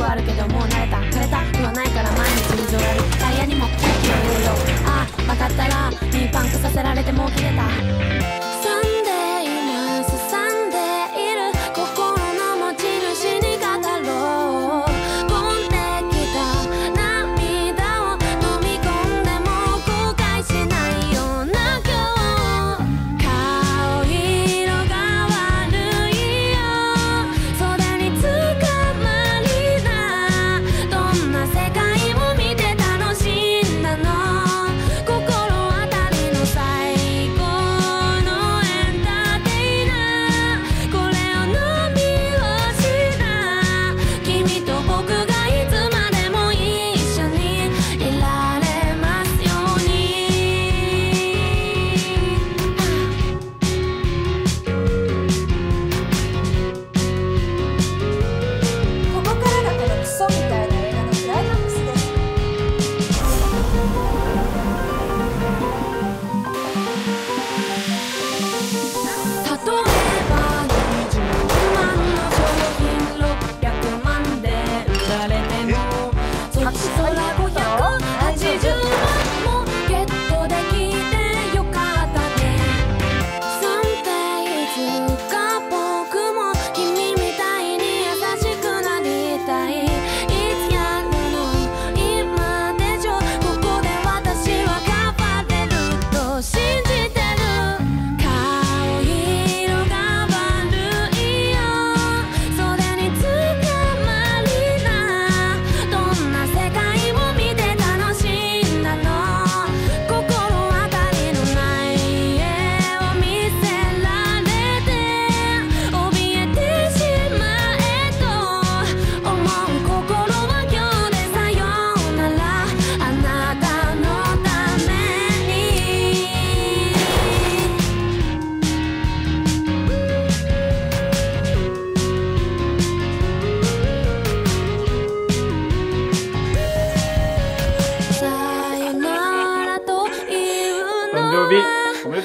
くあるけどもう慣れた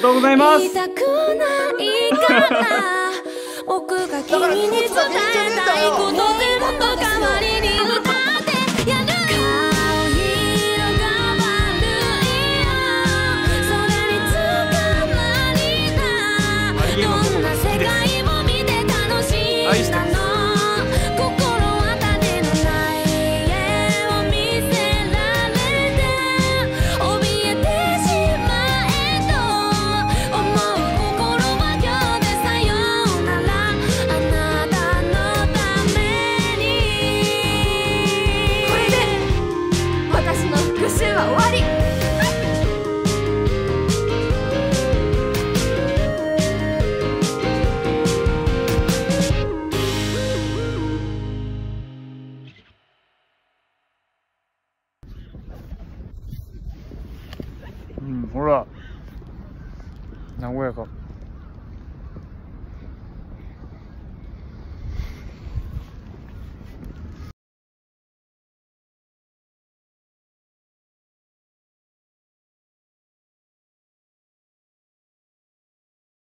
とうございます。僕が君に伝えたいこと全部代わりに歌ってやが悪いよそれに捕まりなどんな世界も見て楽しいなうんほら和やか